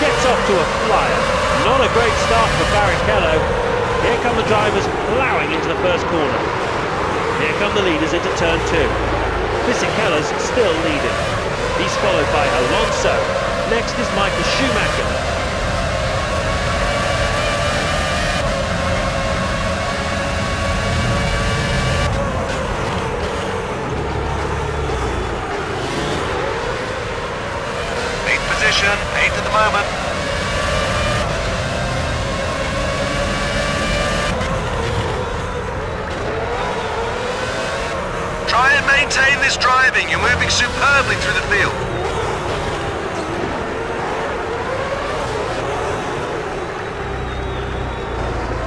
gets off to a flyer. Not a great start for Barrichello. Here come the drivers plowing into the first corner. Here come the leaders into turn two. Fisichella's still leading. He's followed by Alonso. Next is Michael Schumacher. Position, eighth at the moment. Try and maintain this driving, you're moving superbly through the field.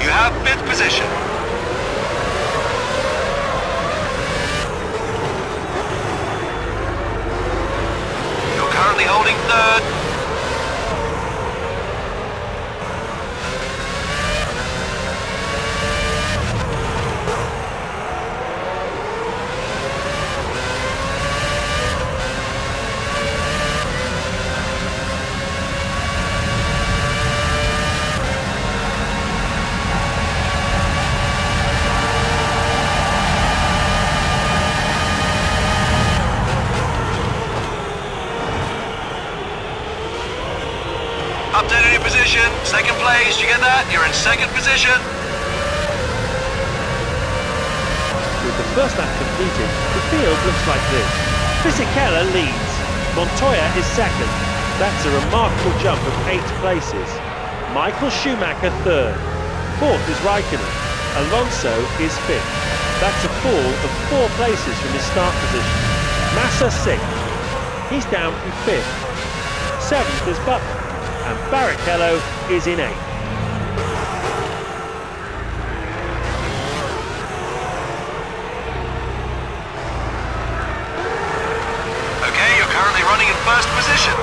You have fifth position. Holding third. Position, second place, you get that? You're in second position. With the first lap completed, the field looks like this. Fisichella leads. Montoya is second. That's a remarkable jump of eight places. Michael Schumacher third. Fourth is Raikkonen. Alonso is fifth. That's a fall of four places from his start position. Massa sixth. He's down from fifth. Seventh is Button and Barrichello is in eighth. Okay, you're currently running in first position.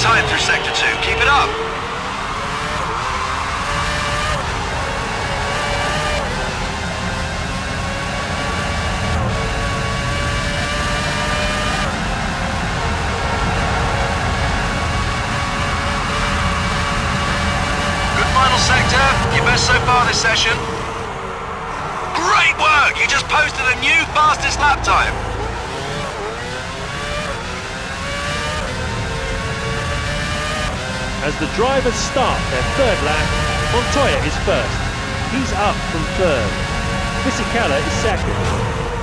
Time through Sector 2. Keep it up. Session. Great work! You just posted a new fastest lap time. As the drivers start their third lap, Montoya is first. He's up from third. Fisichella is second.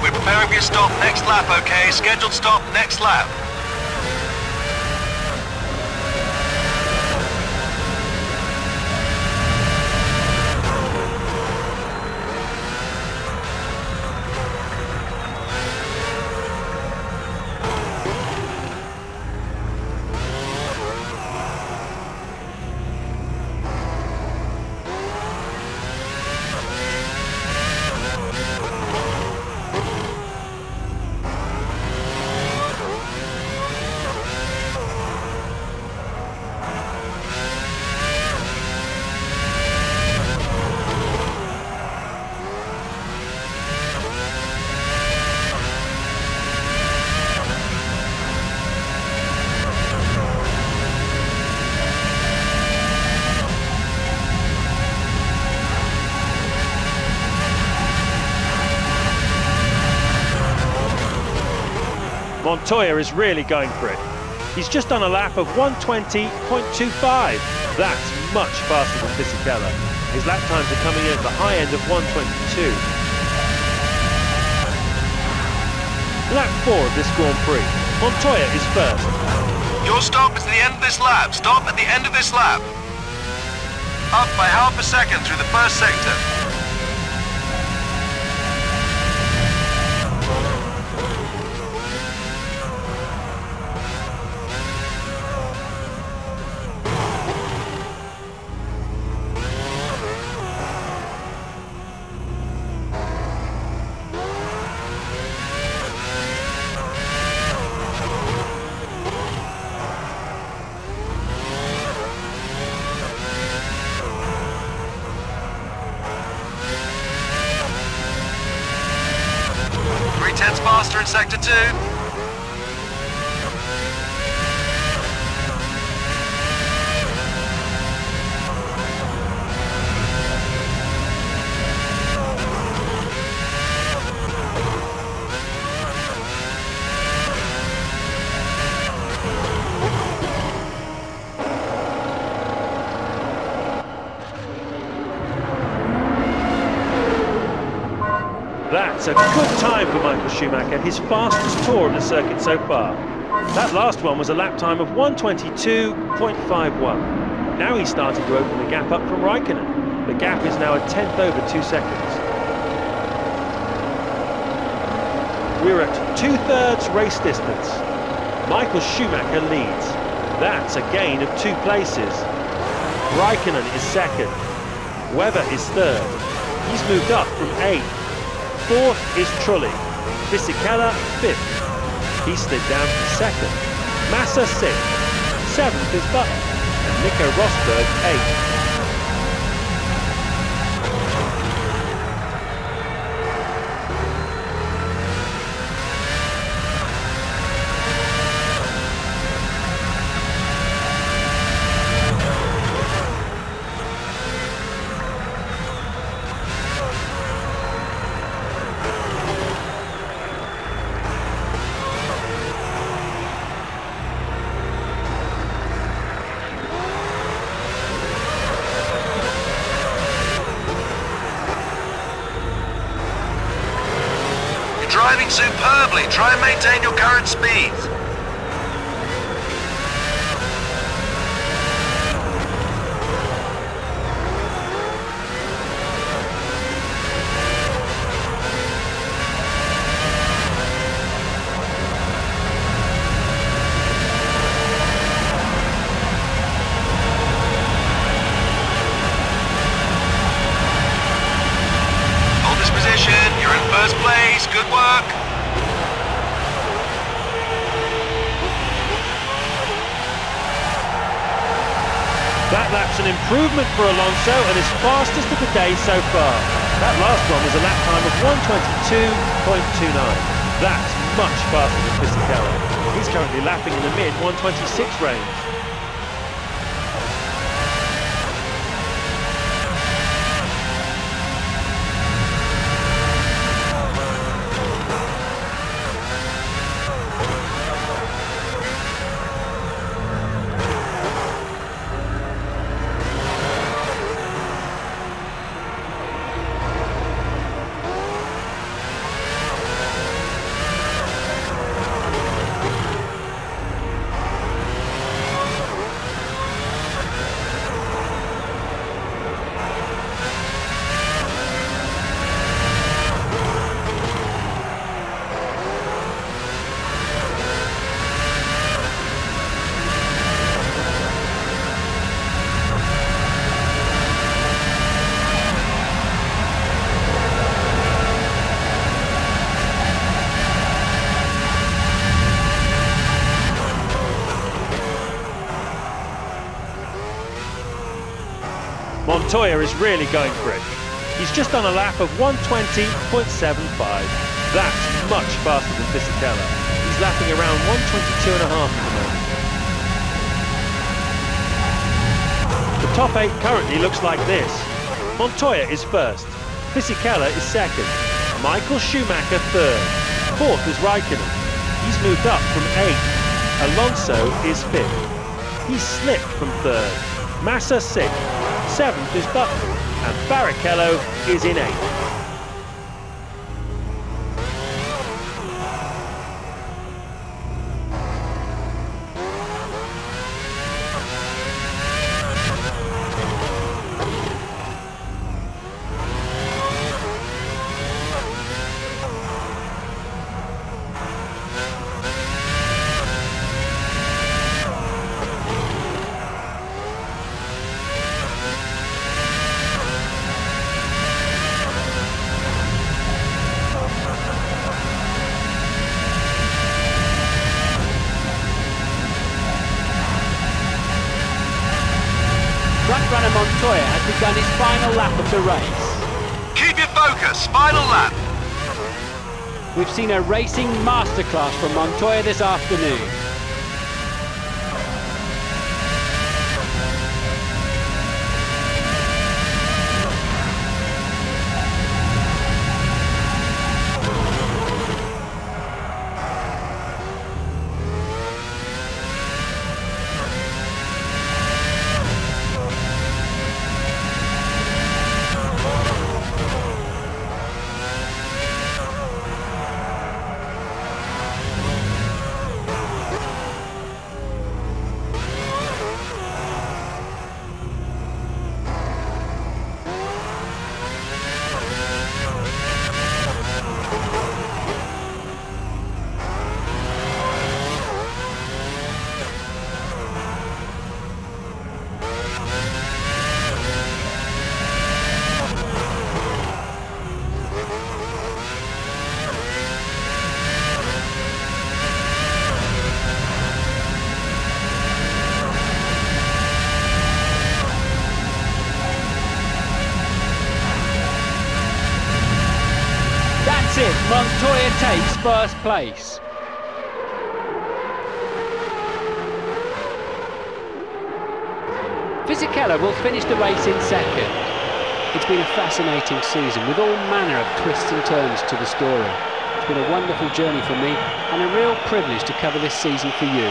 We're preparing for your stop next lap, okay? Scheduled stop next lap. Montoya is really going for it. He's just done a lap of 120.25. That's much faster than Fisichella. His lap times are coming in at the high end of 122. Lap 4 of this Grand Prix. Montoya is first. Your stop is at the end of this lap. Stop at the end of this lap. Up by half a second through the first sector. That's a good time for Michael Schumacher, his fastest tour of the circuit so far. That last one was a lap time of 122.51. Now he's starting to open the gap up from Raikkonen. The gap is now a tenth over two seconds. We're at two-thirds race distance. Michael Schumacher leads. That's a gain of two places. Raikkonen is second. Webber is third. He's moved up from eighth. Fourth is Trulli. Fisichella fifth. He slid down to second. Massa sixth. Seventh is Button. And Nico Rosberg eighth. superbly. Try and maintain your current speed. You're in first place. Good work. Lap's an improvement for Alonso and his fastest of the day so far. That last one was a lap time of 122.29. That's much faster than Fisichella. He's currently lapping in the mid 126 range. Montoya is really going for it. He's just done a lap of 120.75. That's much faster than Fisichella. He's lapping around 122 and a half at the moment. The top eight currently looks like this. Montoya is first. Fisichella is second. Michael Schumacher third. Fourth is Raikkonen. He's moved up from eighth. Alonso is fifth. He's slipped from third. Massa sixth. Seventh is Button, and Barrichello is in eighth. The race. Keep your focus, final lap. We've seen a racing masterclass from Montoya this afternoon. First place. Fisichella will finish the race in second. It's been a fascinating season with all manner of twists and turns to the story. It's been a wonderful journey for me and a real privilege to cover this season for you.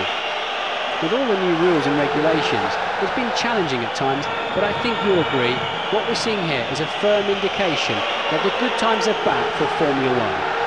With all the new rules and regulations, it's been challenging at times, but I think you'll agree what we're seeing here is a firm indication that the good times are back for Formula One.